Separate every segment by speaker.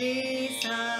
Speaker 1: Jesus.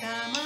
Speaker 1: sama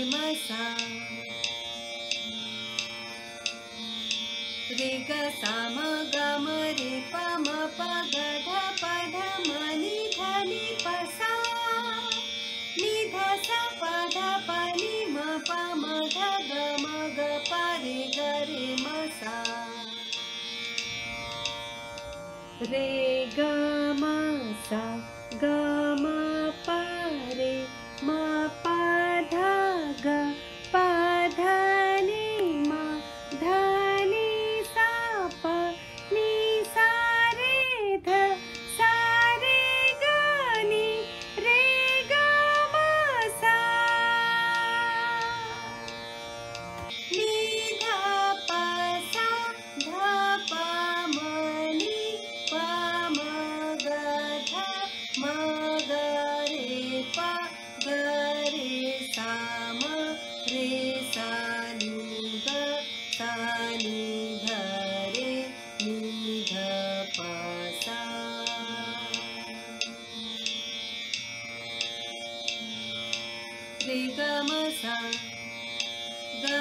Speaker 1: सा ऋगा म ग ध नि ध निसा निध स पि मध ग म परि गरे मसा रे गमसा ग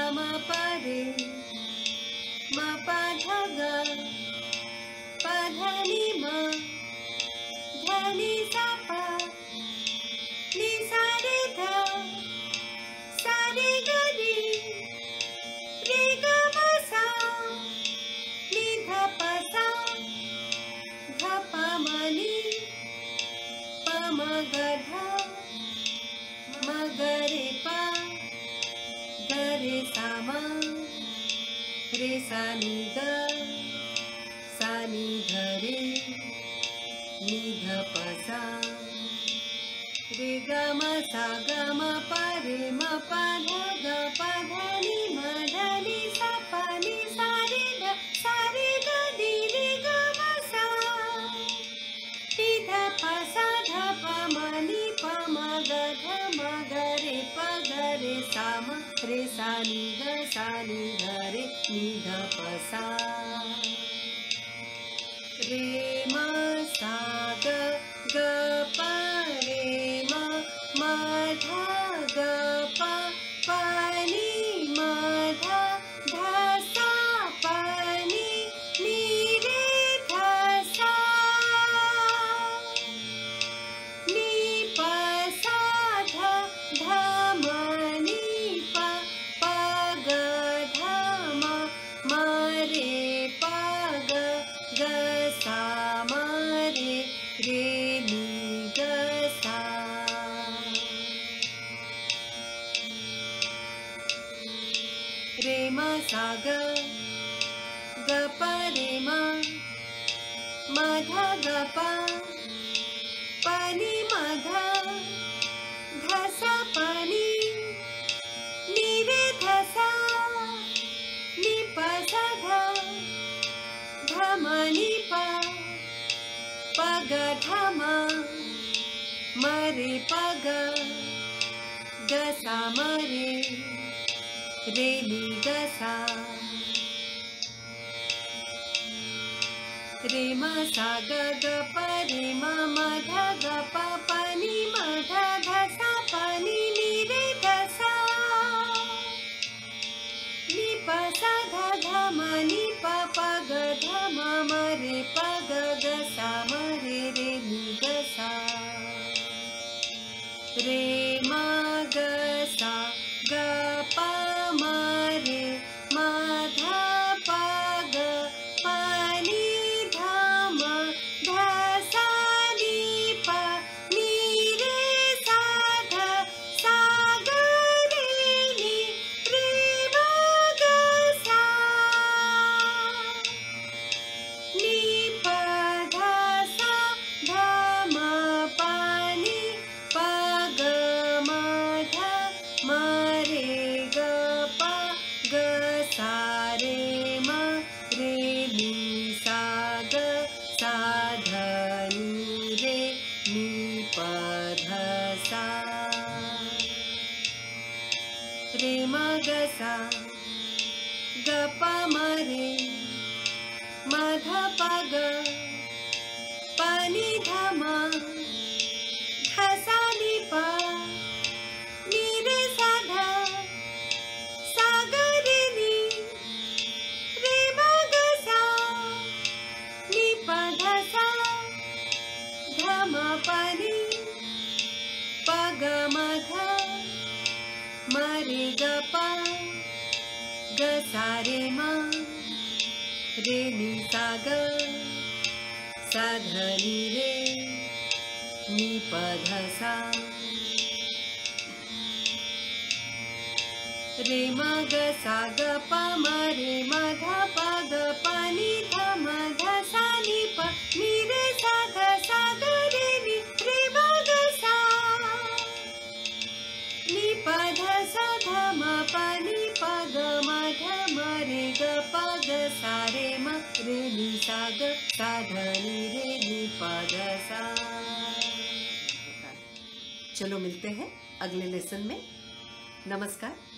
Speaker 1: गमपरे मपधग पधनि म धनि सप निसारे ध सारे धनि साध पसा धपमनि पमगध सानि ग सानि ध निध पसा प सा म स ग म प रे म प ध ग धी मधनि सपनि सा रे गी निगम ध प सा धी प ध मे प ध रे सा म मृ सि ग साध सा सा। मे श्री गसा त्रीमसा रे म म ध ग गग प। मगसा। गपमरे माध पग पनिधमा। रे ग ग सा रे नि सा ग सा ध नि रे नि प ध सा रे म ग सा ग प म रे म ध प ग प नि ध म ध सा नि प नि रे सा रे चलो मिलते हैं अगले लेसन में। नमस्कार।